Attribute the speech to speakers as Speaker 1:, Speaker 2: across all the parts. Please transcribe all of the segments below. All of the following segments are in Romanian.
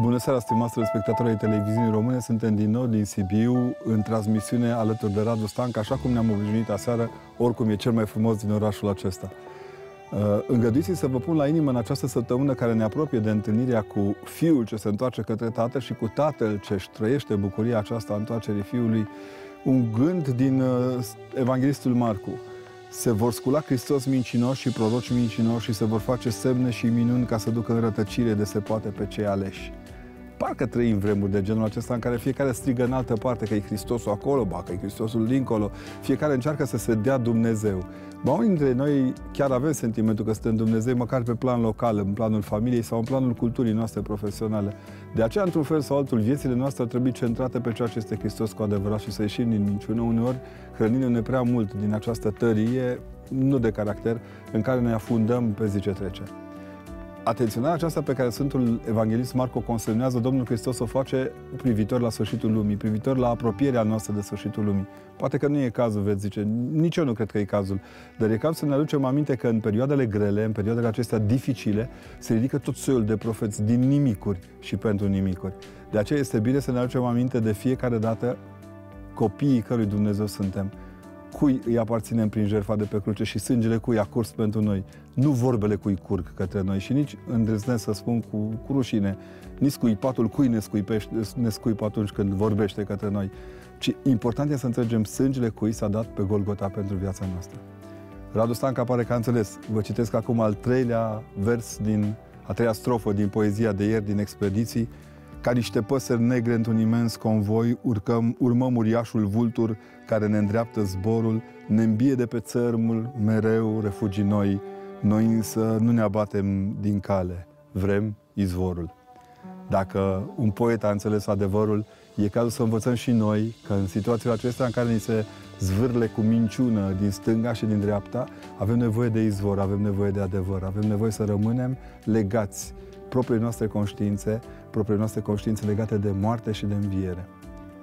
Speaker 1: Bună seara, stimați spectatori ai televiziunii române. Suntem din nou din Sibiu, în transmisiune alături de Radu Stanca, așa cum ne-am obișnuit aseară, oricum e cel mai frumos din orașul acesta. Uh, îngăduiți să vă pun la inimă în această săptămână care ne apropie de întâlnirea cu fiul ce se întoarce către tatăl și cu tatăl ce își trăiește bucuria aceasta a întoarcerii fiului, un gând din uh, Evanghelistul Marcu se vor scula Hristos mincinoși și proroci mincinoși și se vor face semne și minuni ca să ducă în rătăcire de se poate pe cei aleși. Parcă trăim vremuri de genul acesta în care fiecare strigă în altă parte că e Hristosul acolo, ba că e Hristosul dincolo, fiecare încearcă să se dea Dumnezeu. Ba unii dintre noi chiar avem sentimentul că suntem Dumnezeu măcar pe plan local, în planul familiei sau în planul culturii noastre profesionale. De aceea, într-un fel sau altul, viețile noastre ar trebui centrate pe ceea ce este Hristos cu adevărat și să ieșim din minciună, uneori hrănindu-ne prea mult din această tărie, nu de caracter, în care ne afundăm pe zi ce trece. Atenționarea aceasta pe care Sfântul Evanghelist Marco consemnează, Domnul Hristos o face privitor la sfârșitul lumii, privitor la apropierea noastră de sfârșitul lumii. Poate că nu e cazul, veți zice, nici eu nu cred că e cazul, dar e cazul să ne aducem aminte că în perioadele grele, în perioadele acestea dificile, se ridică tot soiul de profeți din nimicuri și pentru nimicuri. De aceea este bine să ne aducem aminte de fiecare dată copiii cărui Dumnezeu suntem cui îi aparținem prin jertfa de pe cruce și sângele cui a curs pentru noi. Nu vorbele cui curg către noi și nici îndrăznesc să spun cu, cu rușine, nici scuipatul cui ne, scuipește, ne scuipă atunci când vorbește către noi. Ci important e să înțelegem sângele cui s-a dat pe Golgota pentru viața noastră. Radu Stanca pare că a înțeles. Vă citesc acum al treilea vers din, a treia strofă din poezia de ieri din Expediții, ca niște păsări negre într-un imens convoi, urcăm, urmăm uriașul vultur care ne îndreaptă zborul, ne îmbie de pe țărmul, mereu refugii noi, noi însă nu ne abatem din cale, vrem izvorul. Dacă un poet a înțeles adevărul, e cazul să învățăm și noi că în situațiile acestea în care ni se zvârle cu minciună din stânga și din dreapta, avem nevoie de izvor, avem nevoie de adevăr, avem nevoie să rămânem legați propriile noastre conștiințe, propriile noastre conștiințe legate de moarte și de înviere.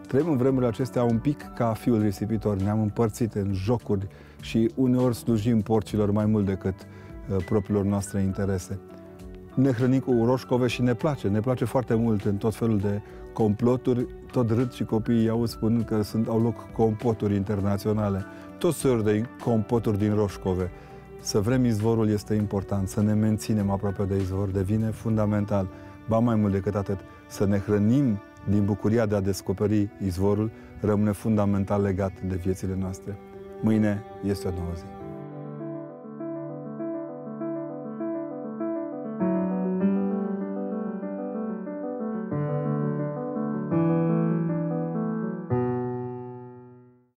Speaker 1: Trăim în vremurile acestea un pic ca fiul risipitor, ne-am împărțit în jocuri și uneori slujim porcilor mai mult decât uh, propriilor noastre interese. Ne hrănim cu roșcove și ne place, ne place foarte mult în tot felul de comploturi, tot râd și copiii au spunând că sunt, au loc compoturi internaționale, tot soiuri de compoturi din roșcove. Să vrem izvorul este important, să ne menținem aproape de izvor devine fundamental. Ba mai mult decât atât, să ne hrănim din bucuria de a descoperi izvorul, rămâne fundamental legat de viețile noastre. Mâine este o nouă zi.